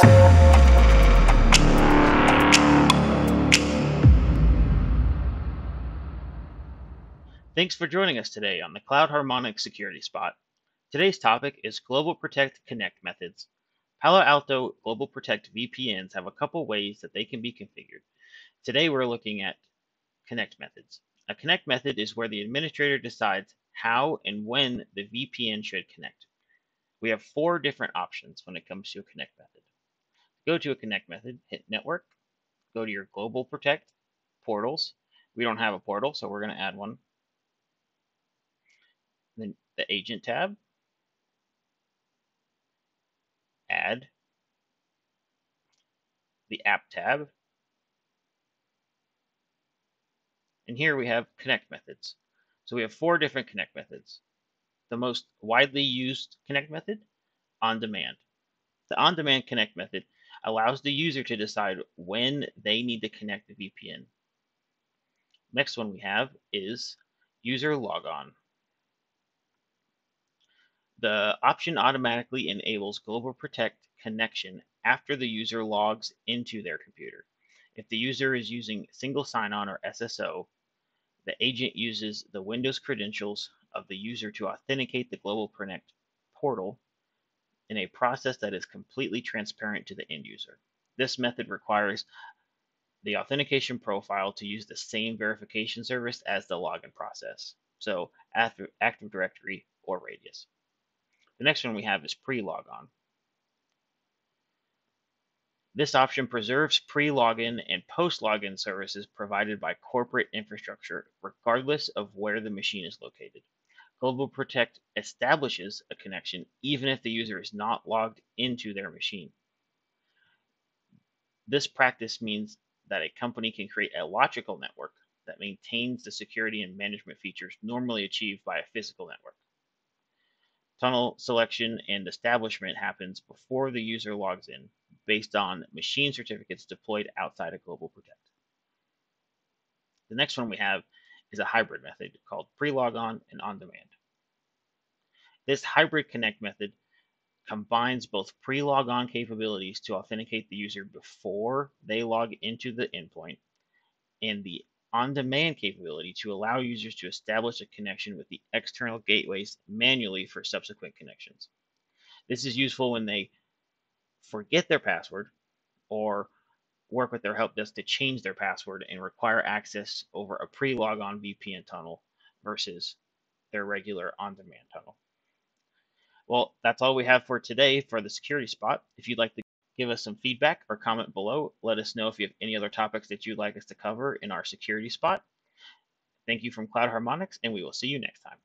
Thanks for joining us today on the Cloud Harmonic Security Spot. Today's topic is Global Protect Connect methods. Palo Alto Global Protect VPNs have a couple ways that they can be configured. Today we're looking at connect methods. A connect method is where the administrator decides how and when the VPN should connect. We have four different options when it comes to a connect method. Go to a connect method, hit network, go to your global protect, portals. We don't have a portal, so we're going to add one then the agent tab, add, the app tab, and here we have connect methods. So we have four different connect methods. The most widely used connect method, on demand. The on demand connect method allows the user to decide when they need to connect the VPN. Next one we have is user logon. The option automatically enables Global Protect connection after the user logs into their computer. If the user is using single sign-on or SSO, the agent uses the Windows credentials of the user to authenticate the Global Protect portal in a process that is completely transparent to the end user. This method requires the authentication profile to use the same verification service as the login process, so Active Directory or Radius. The next one we have is pre-logon. This option preserves pre-login and post-login services provided by corporate infrastructure, regardless of where the machine is located. Global Protect establishes a connection even if the user is not logged into their machine. This practice means that a company can create a logical network that maintains the security and management features normally achieved by a physical network. Tunnel selection and establishment happens before the user logs in based on machine certificates deployed outside of Global Protect. The next one we have is a hybrid method called pre-logon and on-demand. This hybrid connect method combines both pre-logon capabilities to authenticate the user before they log into the endpoint and the on-demand capability to allow users to establish a connection with the external gateways manually for subsequent connections. This is useful when they forget their password or work with their help desk to change their password and require access over a pre-logon VPN tunnel versus their regular on-demand tunnel. Well, that's all we have for today for the security spot. If you'd like to give us some feedback or comment below. Let us know if you have any other topics that you'd like us to cover in our security spot. Thank you from Cloud Harmonics, and we will see you next time.